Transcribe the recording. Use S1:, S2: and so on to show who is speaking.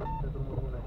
S1: تزورونه